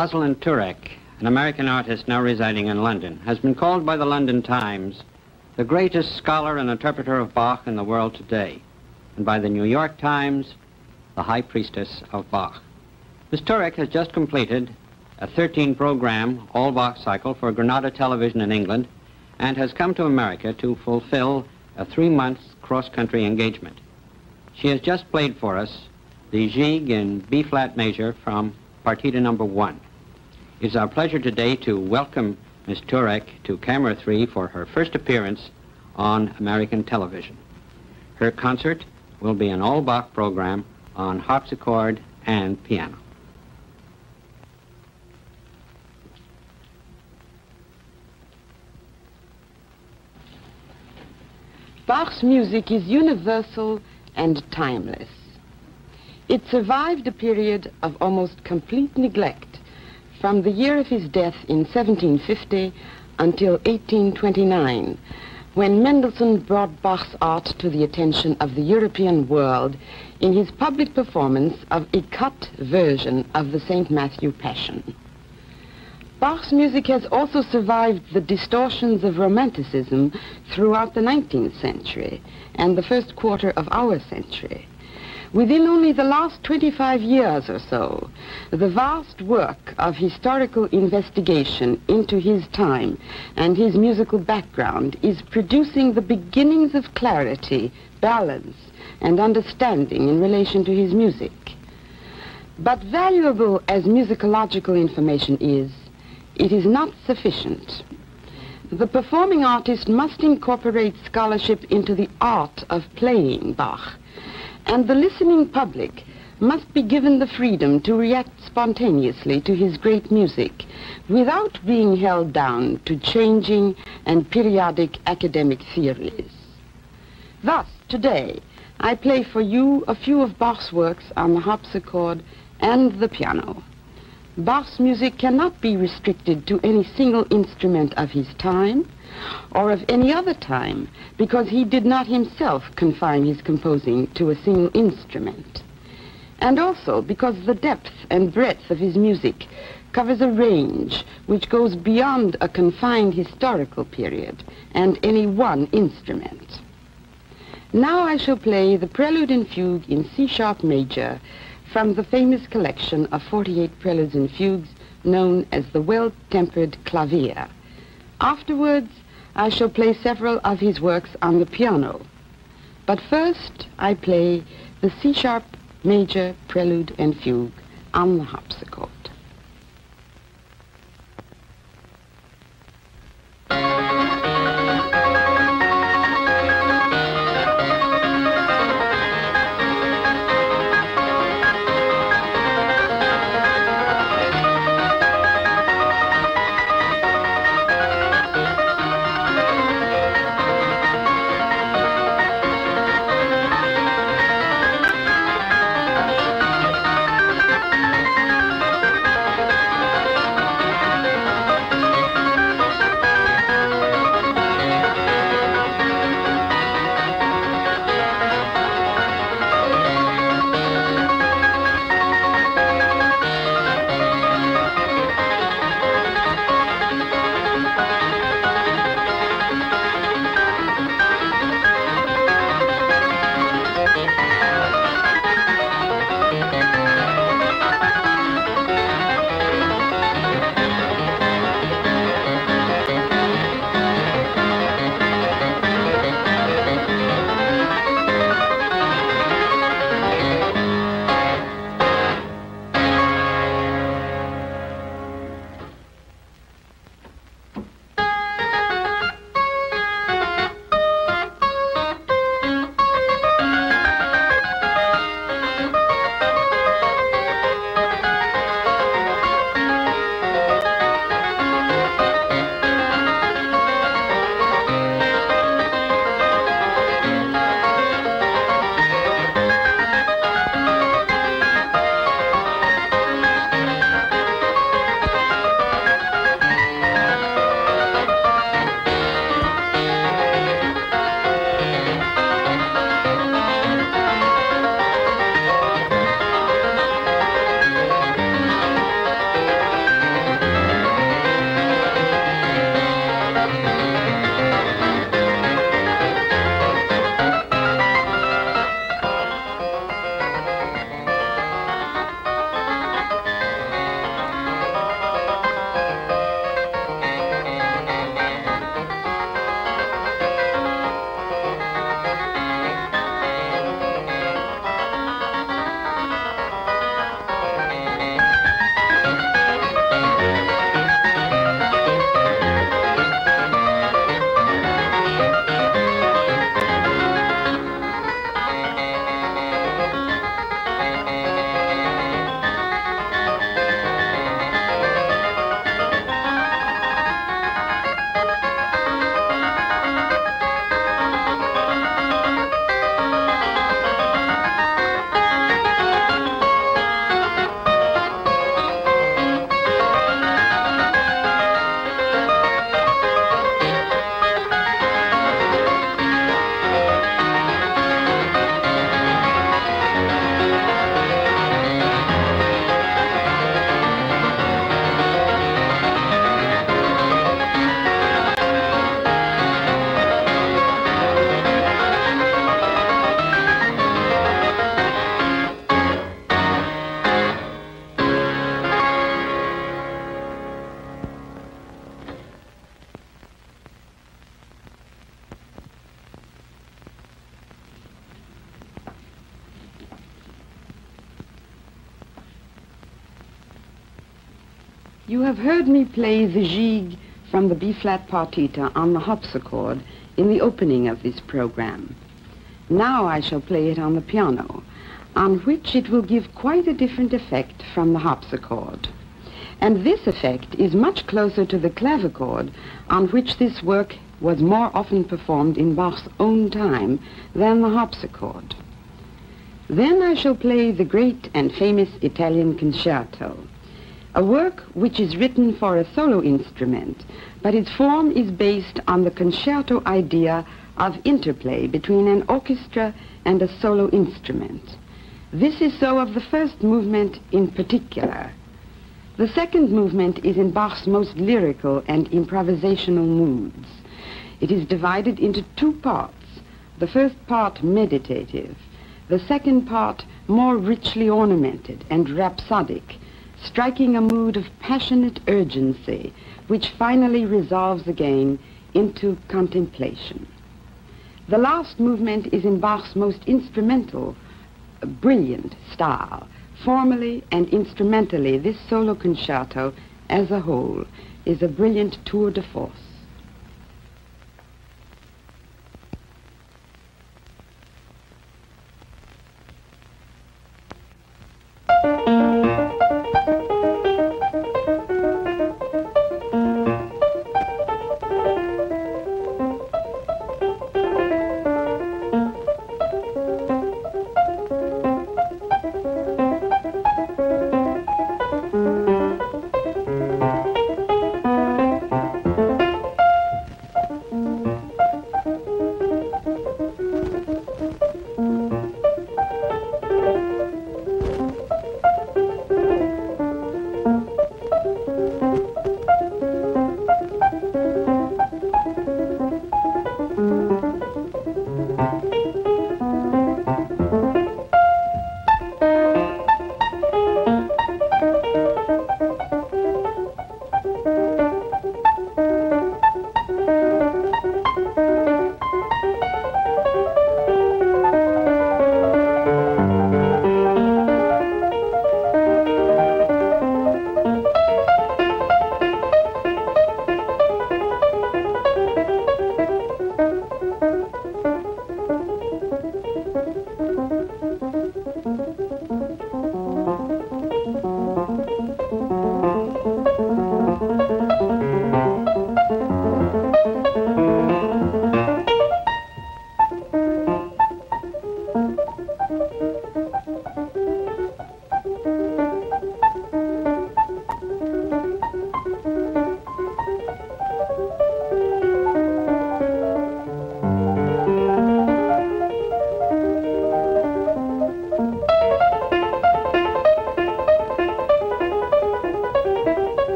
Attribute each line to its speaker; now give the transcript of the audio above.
Speaker 1: Rosalyn Tureck, an American artist now residing in London, has been called by the London Times the greatest scholar and interpreter of Bach in the world today, and by the New York Times, the high priestess of Bach. Ms. Tureck has just completed a 13-program all-Bach cycle for Granada Television in England and has come to America to fulfill a three-month cross-country engagement. She has just played for us the Gigue in B-flat major from Partita number one. It's our pleasure today to welcome Ms. Tureck to Camera 3 for her first appearance on American television. Her concert will be an all-Bach program on harpsichord and piano.
Speaker 2: Bach's music is universal and timeless. It survived a period of almost complete neglect from the year of his death in 1750 until 1829, when Mendelssohn brought Bach's art to the attention of the European world in his public performance of a cut version of the St. Matthew Passion. Bach's music has also survived the distortions of Romanticism throughout the 19th century and the first quarter of our century. Within only the last 25 years or so, the vast work of historical investigation into his time and his musical background is producing the beginnings of clarity, balance, and understanding in relation to his music. But valuable as musicological information is, it is not sufficient. The performing artist must incorporate scholarship into the art of playing Bach and the listening public must be given the freedom to react spontaneously to his great music without being held down to changing and periodic academic theories. Thus, today, I play for you a few of Bach's works on the harpsichord and the piano. Bach's music cannot be restricted to any single instrument of his time, or of any other time, because he did not himself confine his composing to a single instrument. And also because the depth and breadth of his music covers a range which goes beyond a confined historical period and any one instrument. Now I shall play the Prelude and Fugue in C-sharp major from the famous collection of 48 preludes and fugues known as the Well-Tempered Clavier. Afterwards, I shall play several of his works on the piano. But first, I play the C-sharp major prelude and fugue on the harpsichord. Me play the Gigue from the B-flat partita on the harpsichord in the opening of this program. Now I shall play it on the piano, on which it will give quite a different effect from the harpsichord. And this effect is much closer to the clavichord, on which this work was more often performed in Bach's own time than the harpsichord. Then I shall play the great and famous Italian concerto a work which is written for a solo instrument, but its form is based on the concerto idea of interplay between an orchestra and a solo instrument. This is so of the first movement in particular. The second movement is in Bach's most lyrical and improvisational moods. It is divided into two parts. The first part meditative, the second part more richly ornamented and rhapsodic, striking a mood of passionate urgency, which finally resolves again into contemplation. The last movement is in Bach's most instrumental, brilliant style. Formally and instrumentally, this solo concerto as a whole is a brilliant tour de force.